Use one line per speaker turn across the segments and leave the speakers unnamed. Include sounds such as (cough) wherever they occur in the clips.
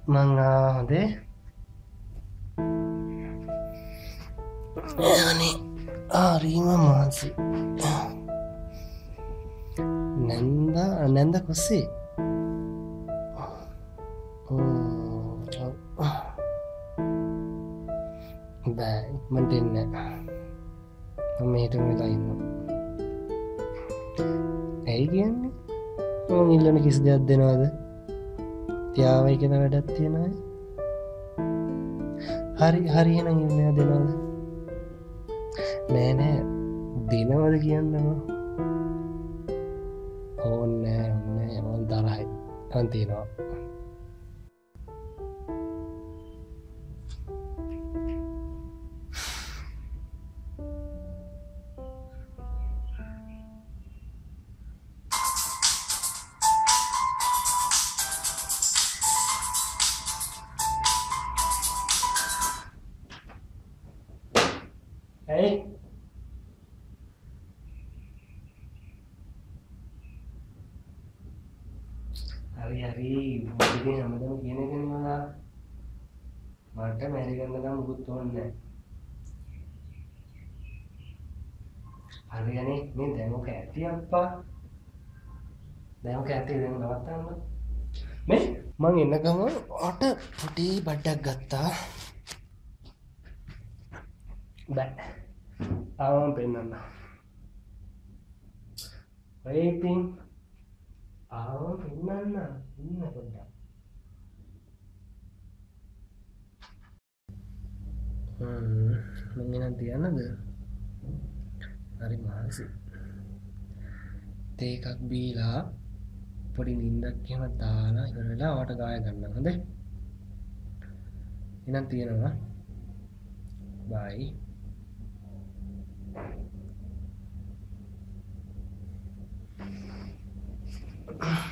ඔන්න මංආදේ යනේ ආරීම මාසි නැන්ද නැන්ද කොස්සේ බෑ මට එන්න මේට වෙලා ඉන්න ඇයි කියන්නේ ඉල්ලන කිසි දෙයක් දෙනවාද තියාවයි කෙන වැඩත් තියෙනයි හරි හරිහෙන ඉන්න දෙනවාද? නෑනෑ දෙනවද කියන්නවා ඕන්න ඔන්න එමන් තරයි අන්තිනවා මැරිගන්නකම් මුකුත් ඕන්නේ හරි අනේ මේ දැනුක ඇති අප්පා. දැනුක ඇති දැන් නවත්තන්න. මේ මං එන්නකම ඔට පොඩි බඩ්ඩක් ගත්තා. බෑ. ආවම පෙන්න්න ඔයඉතින් ආවම පෙන්න්න ඉන්න පොඩ්ඩක්. මංගනම් තියන්නද? හරි මාසි තේකක් බීලා පොඩි නින්දක් කියම දාලා ඉවරලා වට ගාය ගන්න හොද එනම් තියෙනවා. බයි. Ugh.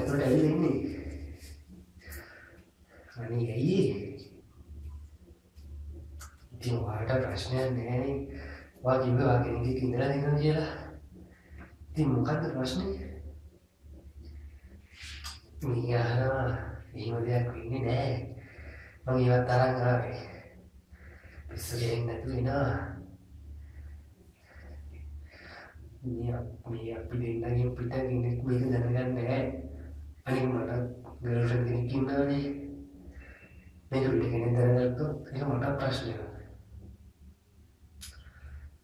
එතකොට ඇවිල්ලා ඉන්නේ අනේ ඇයි? ඉතින් ඔයාට ප්‍රශ්නයක් නැහැනේ ඔයා කිව්වේ ඔයා කෙනෙක්ගේ ඉඳලා දෙනවා කියලා. ඉතින් මොකද්ද ප්‍රශ්නේ? මී අහනවා එහෙම දෙයක් වෙන්නේ නැහැ. මම ඒවත් අරන් ආවේ. පිස්සු දෙන්නේ නැතුව එනවා. මේ මේ අපි දෙන්නගෙන් පිට කෙනෙක් මේක දැනගන්නේ නැහැ. අනික මට ගර්ල්ෆ්‍රෙන්ඩ් කෙනෙක් ඉන්නවනේ. මේක පිට කෙනෙක් දැනගත්තොත් ඒක මට ප්‍රශ්නයක්.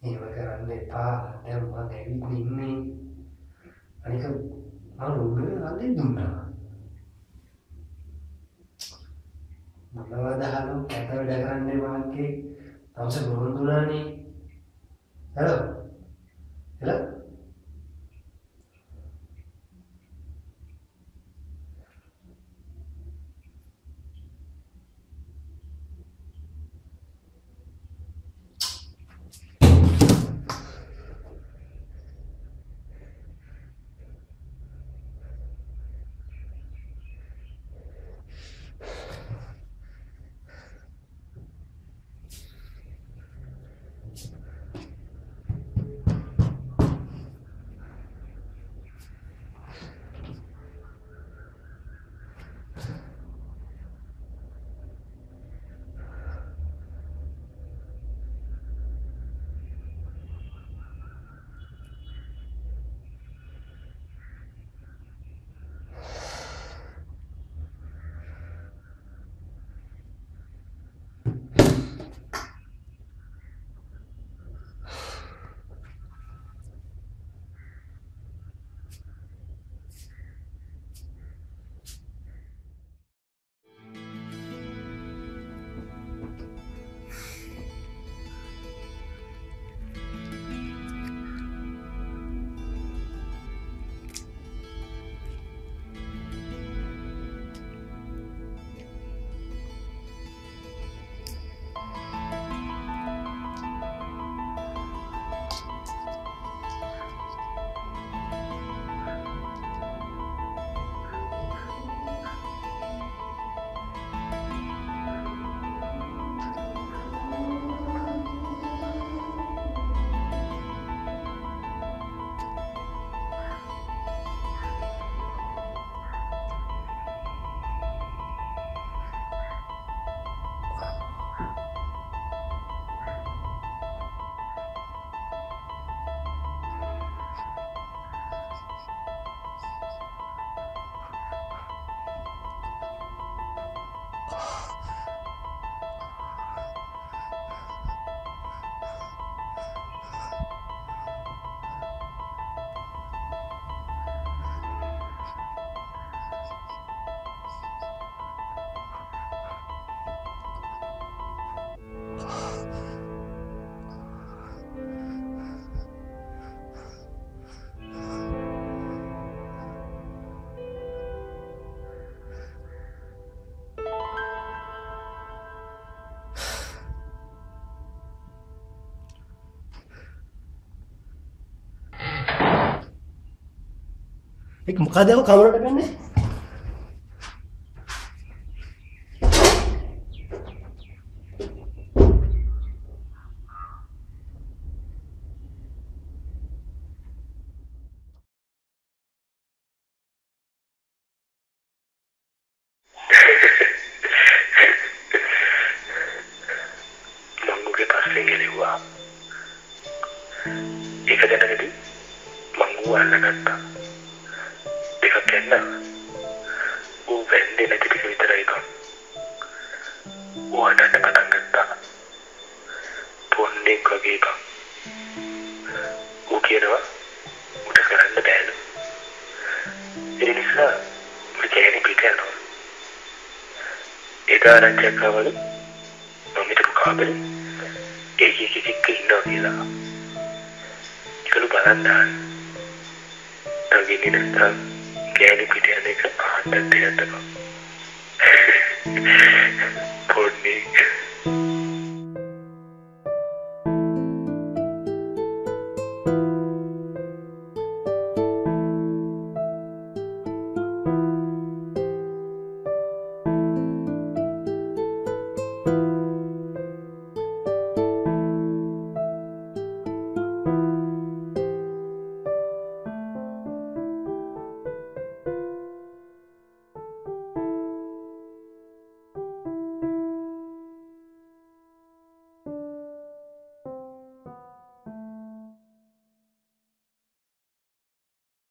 එහෙම කරන්න එපා. දැන් මම ඇවිත් ඉන්නේ. අනික මම රුම්බේ රැඳෙන්න දුන්නා. මොනවද අහලා කැත වැඩ කරන්නේ වාක්කේ. තමස බොරුන් දුනානේ. Hello Hello? ඒක මොකද ඔය කමරට ගන්නේ?
කියනවා. උට කරන්න බෑලු ඒ නිසා මට කෑලි පිට යනවා. ඒක ආරංචියක් ආවලු මම හිටපු කාමරේ ඒක එක එක්ක ඉන්නවා කියලා. ඒකලු බලන්න ආවේ තවගෙන නැත්තම් ගෑනි පිට යන එක ආන්නත් දෙන්නකම් (laughs) පොඩ්ඩේ